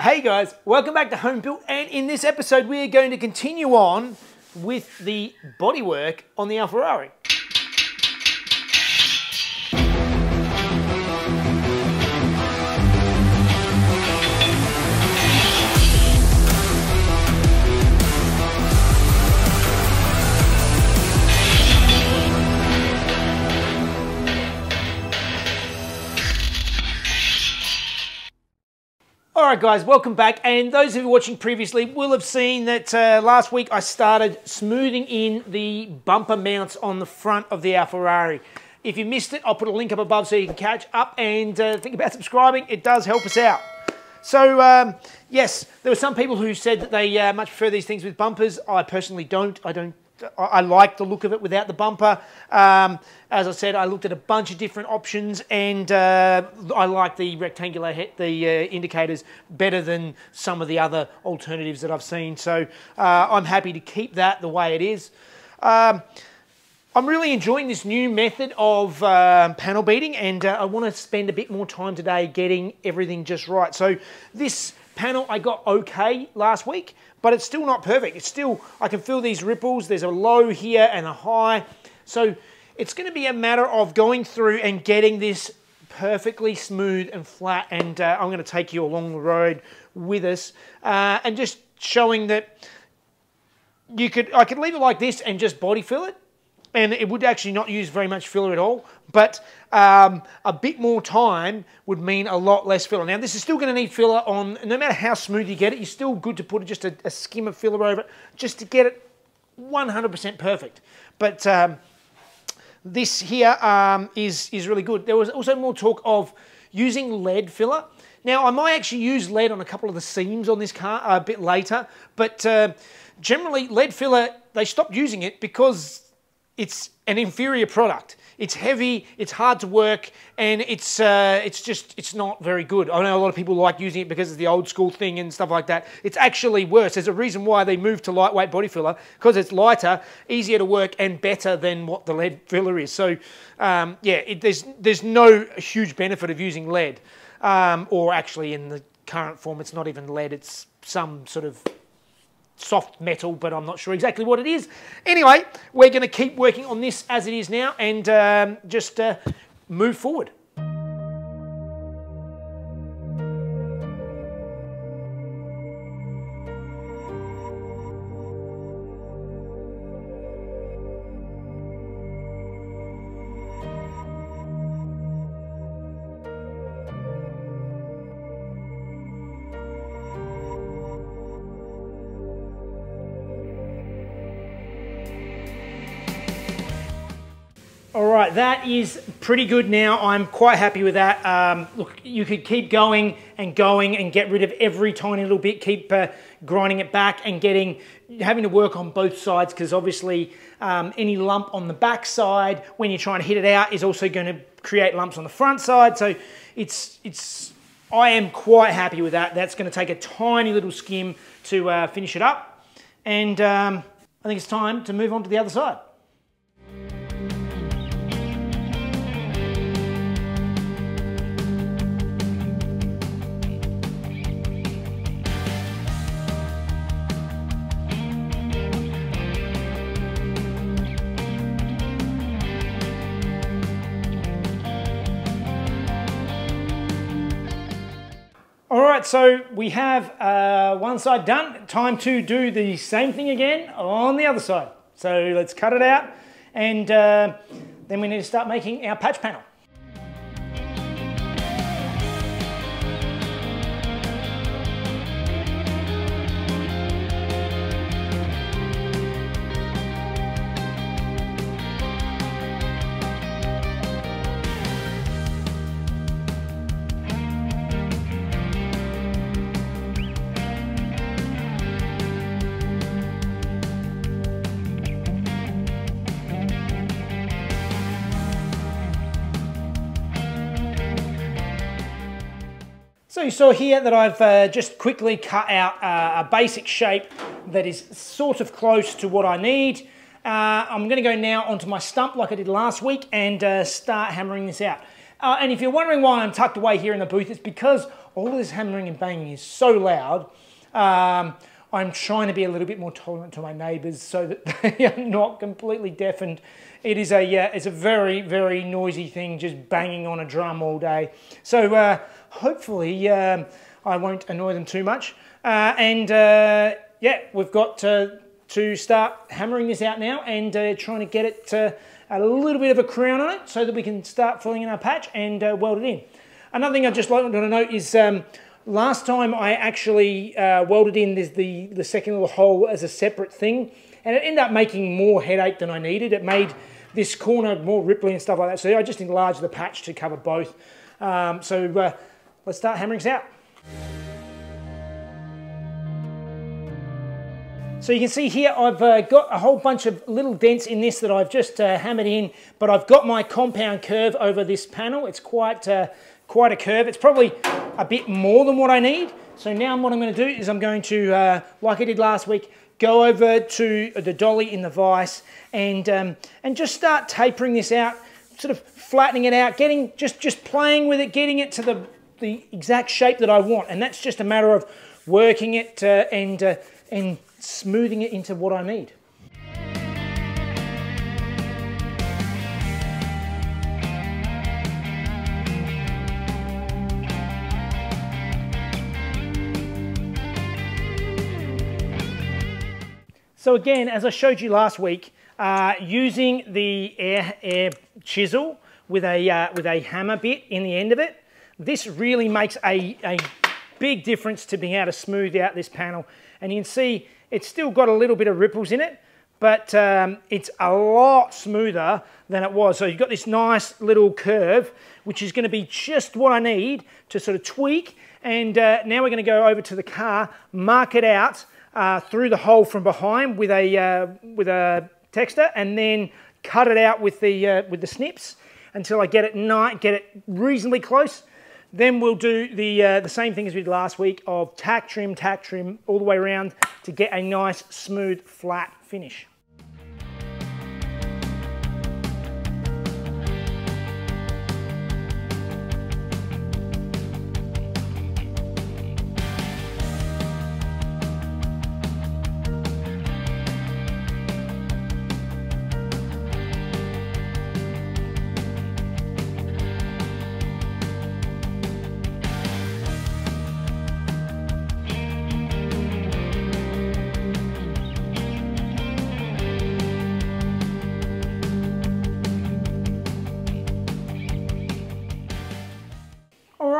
Hey guys, welcome back to Home Built, and in this episode we are going to continue on with the bodywork on the Alfa All right, guys, welcome back. And those of you watching previously will have seen that uh, last week I started smoothing in the bumper mounts on the front of the Romeo. If you missed it, I'll put a link up above so you can catch up and uh, think about subscribing. It does help us out. So, um, yes, there were some people who said that they uh, much prefer these things with bumpers. I personally don't. I don't I like the look of it without the bumper. Um, as I said, I looked at a bunch of different options, and uh, I like the rectangular the uh, indicators better than some of the other alternatives that I've seen. So uh, I'm happy to keep that the way it is. Um, I'm really enjoying this new method of um, panel beating, and uh, I want to spend a bit more time today getting everything just right. So this panel I got okay last week but it's still not perfect. It's still, I can feel these ripples. There's a low here and a high. So it's going to be a matter of going through and getting this perfectly smooth and flat. And uh, I'm going to take you along the road with us uh, and just showing that you could, I could leave it like this and just body fill it and it would actually not use very much filler at all, but um, a bit more time would mean a lot less filler. Now, this is still going to need filler on, no matter how smooth you get it, you're still good to put just a, a skim of filler over it just to get it 100% perfect. But um, this here um, is is, really good. There was also more talk of using lead filler. Now, I might actually use lead on a couple of the seams on this car a bit later, but uh, generally lead filler, they stopped using it because it's an inferior product. It's heavy, it's hard to work, and it's uh, it's just it's not very good. I know a lot of people like using it because it's the old school thing and stuff like that. It's actually worse. There's a reason why they moved to lightweight body filler because it's lighter, easier to work, and better than what the lead filler is. So um, yeah, it, there's there's no huge benefit of using lead, um, or actually in the current form, it's not even lead. It's some sort of soft metal, but I'm not sure exactly what it is. Anyway, we're going to keep working on this as it is now and um, just uh, move forward. All right, that is pretty good now. I'm quite happy with that. Um, look, you could keep going and going and get rid of every tiny little bit, keep uh, grinding it back and getting, having to work on both sides because obviously um, any lump on the back side when you're trying to hit it out is also going to create lumps on the front side. So it's, it's, I am quite happy with that. That's going to take a tiny little skim to uh, finish it up. And um, I think it's time to move on to the other side. So we have uh, one side done. Time to do the same thing again on the other side. So let's cut it out and uh, then we need to start making our patch panel. So you saw here that I've uh, just quickly cut out uh, a basic shape that is sort of close to what I need. Uh, I'm going to go now onto my stump like I did last week and uh, start hammering this out. Uh, and if you're wondering why I'm tucked away here in the booth, it's because all this hammering and banging is so loud. Um, I'm trying to be a little bit more tolerant to my neighbours so that they are not completely deafened. It is a uh, it's a very very noisy thing, just banging on a drum all day. So uh, hopefully um, I won't annoy them too much. Uh, and uh, yeah, we've got to, to start hammering this out now and uh, trying to get it uh, a little bit of a crown on it so that we can start filling in our patch and weld it in. Another thing I'd just like to note is um, last time I actually welded in this, the, the second little hole as a separate thing and it ended up making more headache than I needed. It made this corner more ripply and stuff like that. So I just enlarged the patch to cover both. Um, so uh, let's start hammering this out. So you can see here I've uh, got a whole bunch of little dents in this that I've just uh, hammered in, but I've got my compound curve over this panel. It's quite, uh, quite a curve. It's probably a bit more than what I need. So now what I'm going to do is I'm going to, uh, like I did last week, go over to the dolly in the vise and, um, and just start tapering this out, sort of flattening it out, getting just, just playing with it, getting it to the, the exact shape that I want. And that's just a matter of working it uh, and, uh, and smoothing it into what I need. So again, as I showed you last week, uh, using the air, air chisel with a, uh, with a hammer bit in the end of it, this really makes a, a big difference to being able to smooth out this panel. And you can see it's still got a little bit of ripples in it, but um, it's a lot smoother than it was. So you've got this nice little curve, which is gonna be just what I need to sort of tweak. And uh, now we're gonna go over to the car, mark it out, uh, through the hole from behind with a, uh, with a texter and then cut it out with the, uh, with the snips until I get it night, get it reasonably close. Then we'll do the, uh, the same thing as we did last week of tack trim, tack trim all the way around to get a nice, smooth, flat finish.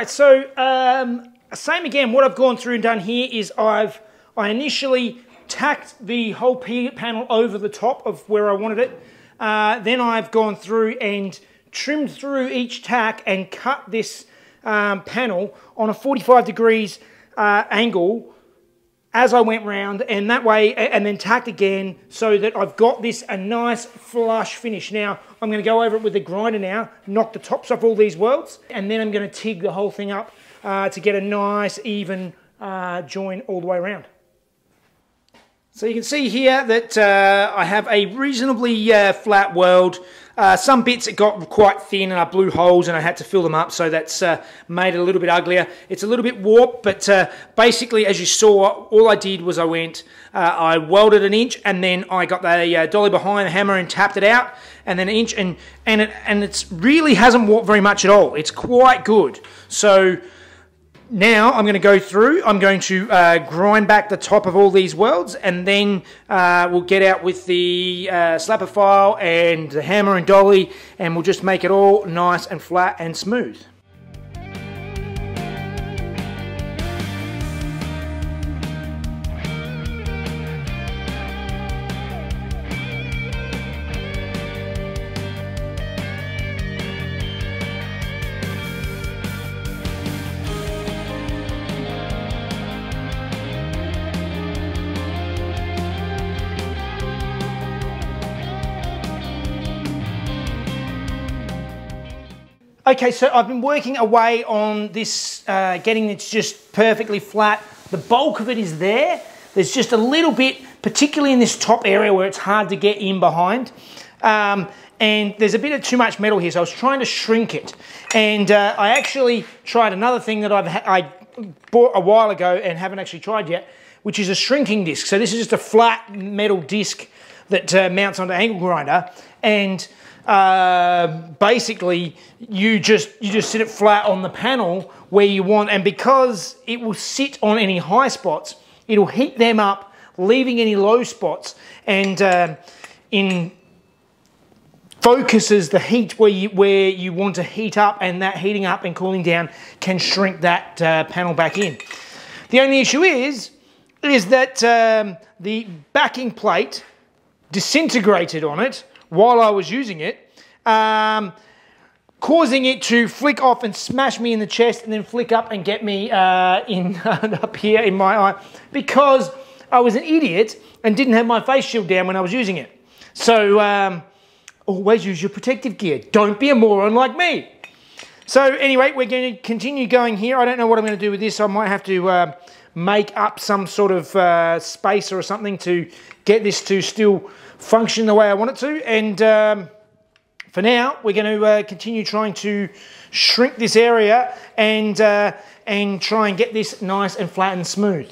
Right, so um, same again, what I've gone through and done here is I've I initially tacked the whole panel over the top of where I wanted it. Uh, then I've gone through and trimmed through each tack and cut this um, panel on a 45 degrees uh, angle as I went round and that way and then tacked again so that I've got this a nice flush finish. Now I'm going to go over it with the grinder now, knock the tops off all these welds and then I'm going to TIG the whole thing up uh, to get a nice even uh, join all the way around. So you can see here that uh, I have a reasonably uh, flat weld. Uh, some bits it got quite thin and I blew holes and I had to fill them up so that's uh, made it a little bit uglier. It's a little bit warped but uh, basically as you saw all I did was I went, uh, I welded an inch and then I got the dolly behind the hammer and tapped it out and then an inch and, and, it, and it's really hasn't warped very much at all. It's quite good. So now I'm going to go through, I'm going to uh, grind back the top of all these welds and then uh, we'll get out with the uh, slapper file and the hammer and dolly and we'll just make it all nice and flat and smooth. Okay, so I've been working away on this, uh, getting it just perfectly flat. The bulk of it is there. There's just a little bit, particularly in this top area where it's hard to get in behind. Um, and there's a bit of too much metal here, so I was trying to shrink it. And uh, I actually tried another thing that I've I bought a while ago and haven't actually tried yet, which is a shrinking disc. So this is just a flat metal disc that uh, mounts onto angle grinder, and uh, basically you just you just sit it flat on the panel where you want, and because it will sit on any high spots, it'll heat them up, leaving any low spots, and uh, in focuses the heat where you, where you want to heat up and that heating up and cooling down can shrink that uh, panel back in. The only issue is, is that um, the backing plate disintegrated on it while I was using it, um, causing it to flick off and smash me in the chest and then flick up and get me uh, in up here in my eye because I was an idiot and didn't have my face shield down when I was using it. So um, always use your protective gear. Don't be a moron like me. So anyway, we're going to continue going here. I don't know what I'm going to do with this. I might have to uh, make up some sort of uh, spacer or something to get this to still function the way I want it to. And um, for now, we're going to uh, continue trying to shrink this area and, uh, and try and get this nice and flat and smooth.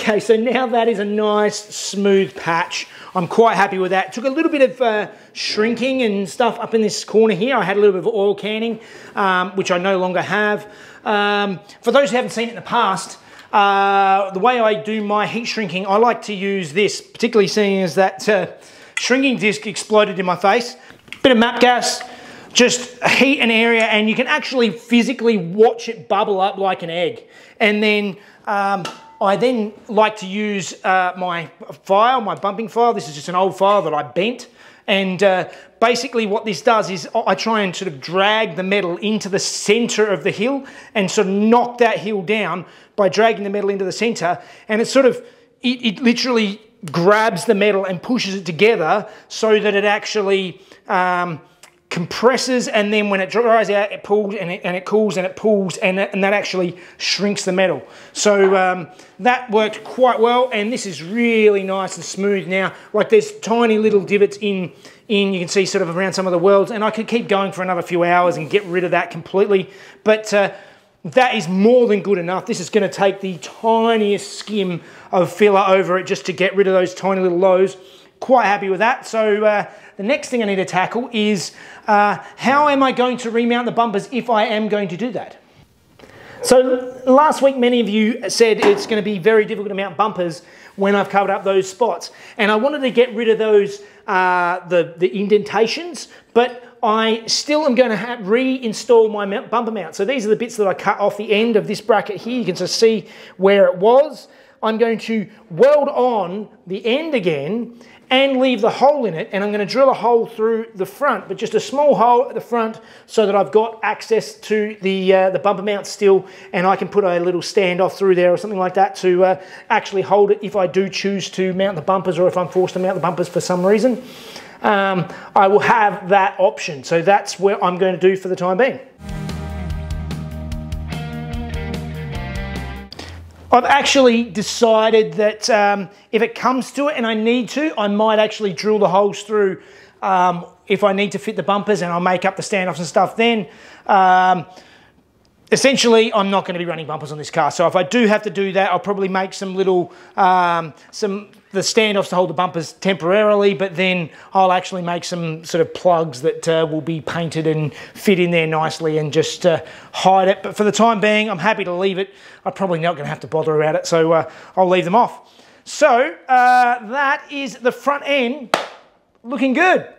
Okay, so now that is a nice smooth patch. I'm quite happy with that. Took a little bit of uh, shrinking and stuff up in this corner here. I had a little bit of oil canning, um, which I no longer have. Um, for those who haven't seen it in the past, uh, the way I do my heat shrinking, I like to use this, particularly seeing as that uh, shrinking disc exploded in my face. Bit of MAPP gas, just heat an area and you can actually physically watch it bubble up like an egg. And then um, I then like to use uh, my file, my bumping file. This is just an old file that I bent. And uh, basically what this does is I try and sort of drag the metal into the center of the hill and sort of knock that hill down by dragging the metal into the center. And it sort of, it, it literally grabs the metal and pushes it together so that it actually um, compresses and then when it dries out it pulls and it, and it cools and it pulls and, it, and that actually shrinks the metal. So um, that worked quite well and this is really nice and smooth now. Like there's tiny little divots in in you can see sort of around some of the welds and I could keep going for another few hours and get rid of that completely but uh, that is more than good enough. This is going to take the tiniest skim of filler over it just to get rid of those tiny little lows quite happy with that so uh, the next thing I need to tackle is uh, how am I going to remount the bumpers if I am going to do that? So last week, many of you said it's going to be very difficult to mount bumpers when I've covered up those spots. And I wanted to get rid of those, uh, the, the indentations, but I still am going to reinstall my bumper mount. So these are the bits that I cut off the end of this bracket here. You can just see where it was. I'm going to weld on the end again and leave the hole in it and I'm going to drill a hole through the front but just a small hole at the front so that I've got access to the uh, the bumper mount still and I can put a little standoff through there or something like that to uh, actually hold it if I do choose to mount the bumpers or if I'm forced to mount the bumpers for some reason um, I will have that option so that's what I'm going to do for the time being. I've actually decided that um, if it comes to it and I need to, I might actually drill the holes through um, if I need to fit the bumpers and I'll make up the standoffs and stuff then. Um, essentially, I'm not going to be running bumpers on this car. So if I do have to do that, I'll probably make some little, um, some the standoffs to hold the bumpers temporarily, but then I'll actually make some sort of plugs that uh, will be painted and fit in there nicely and just uh, hide it. But for the time being, I'm happy to leave it. I'm probably not going to have to bother about it, so uh, I'll leave them off. So uh, that is the front end looking good.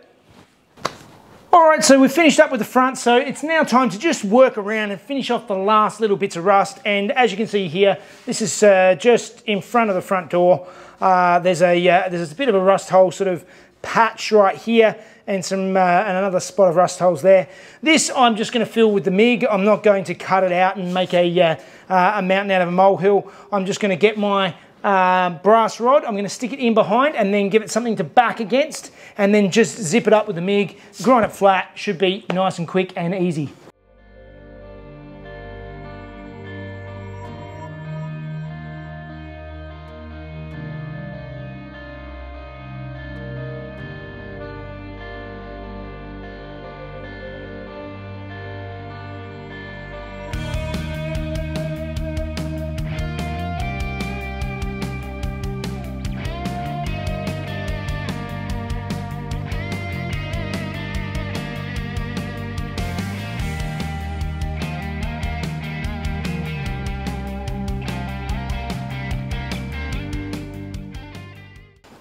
All right, so we've finished up with the front, so it's now time to just work around and finish off the last little bits of rust. And as you can see here, this is uh, just in front of the front door. Uh, there's a uh, there's a bit of a rust hole sort of patch right here and some uh, and another spot of rust holes there. This I'm just going to fill with the MIG. I'm not going to cut it out and make a, uh, uh, a mountain out of a molehill. I'm just going to get my uh, brass rod. I'm going to stick it in behind and then give it something to back against and then just zip it up with the MIG, grind it flat. Should be nice and quick and easy.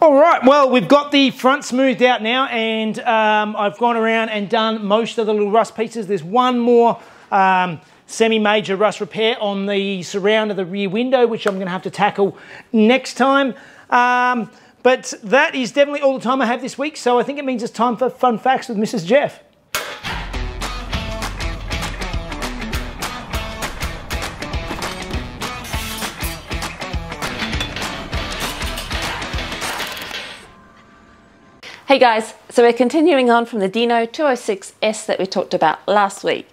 All right, well, we've got the front smoothed out now and um, I've gone around and done most of the little rust pieces. There's one more um, semi-major rust repair on the surround of the rear window, which I'm gonna have to tackle next time. Um, but that is definitely all the time I have this week, so I think it means it's time for fun facts with Mrs. Jeff. Hey guys, so we're continuing on from the Dino 206S that we talked about last week.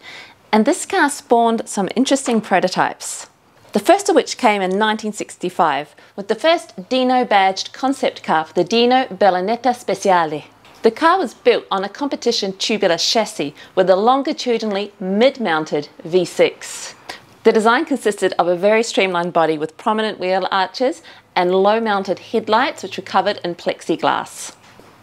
And this car spawned some interesting prototypes. The first of which came in 1965 with the first Dino badged concept car for the Dino Berlinetta Speciale. The car was built on a competition tubular chassis with a longitudinally mid-mounted V6. The design consisted of a very streamlined body with prominent wheel arches and low-mounted headlights which were covered in plexiglass.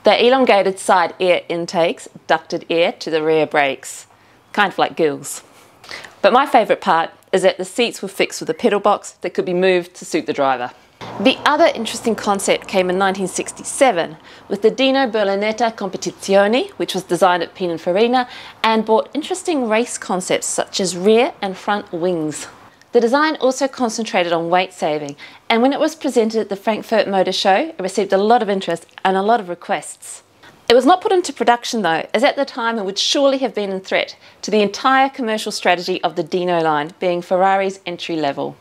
The elongated side air intakes ducted air to the rear brakes, kind of like gills. But my favourite part is that the seats were fixed with a pedal box that could be moved to suit the driver. The other interesting concept came in 1967 with the Dino Berlinetta Competizione, which was designed at Pininfarina and brought interesting race concepts such as rear and front wings. The design also concentrated on weight saving, and when it was presented at the Frankfurt Motor Show, it received a lot of interest and a lot of requests. It was not put into production though, as at the time it would surely have been a threat to the entire commercial strategy of the Dino line, being Ferrari's entry level.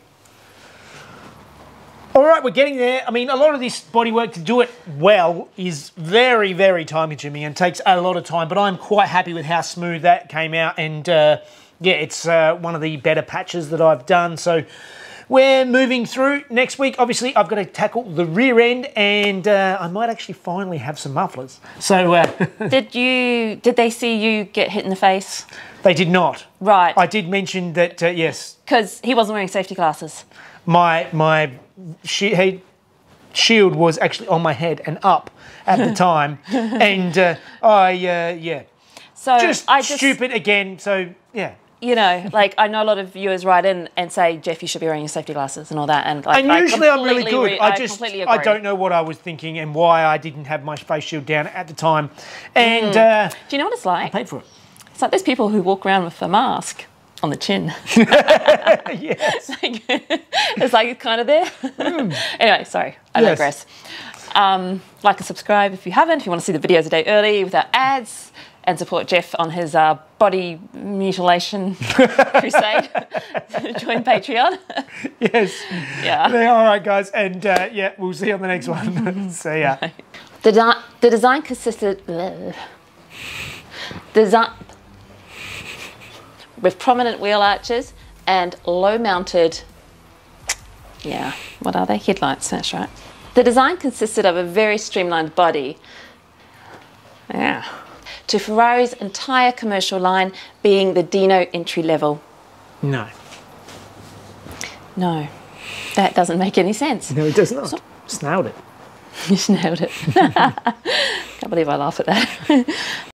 All right, we're getting there. I mean, a lot of this bodywork to do it well is very, very time consuming and takes a lot of time, but I'm quite happy with how smooth that came out and uh, yeah, it's uh, one of the better patches that I've done. So we're moving through. Next week, obviously, I've got to tackle the rear end and uh, I might actually finally have some mufflers. So uh, did you, did they see you get hit in the face? They did not. Right. I did mention that, uh, yes. Because he wasn't wearing safety glasses. My, my she, shield was actually on my head and up at the time. and uh, I, uh, yeah. So just, I just stupid again. So, yeah you know, like I know a lot of viewers write in and say, Jeff, you should be wearing your safety glasses and all that. And, like, and usually I'm really good. Re- I just I don't know what I was thinking and why I didn't have my face shield down at the time. And mm. uh, do you know what it's like? I paid for it. It's like there's people who walk around with a mask on the chin. yes. it's like it's kind of there. Mm. anyway, sorry, I yes. digress. Um, like and subscribe if you haven't. If you want to see the videos a day early without ads and support Jeff on his uh, body mutilation crusade. Join Patreon. yes. Yeah. yeah. All right, guys, and uh, yeah, we'll see you on the next one. see ya. The, de- the design consisted. design with prominent wheel arches and low-mounted. Yeah, what are they? Headlights. That's right. The design consisted of a very streamlined body. Yeah to Ferrari's entire commercial line being the Dino entry level? No. No, that doesn't make any sense. No, it does not. So, Snailed it. you snailed it. Can't believe I laugh at that.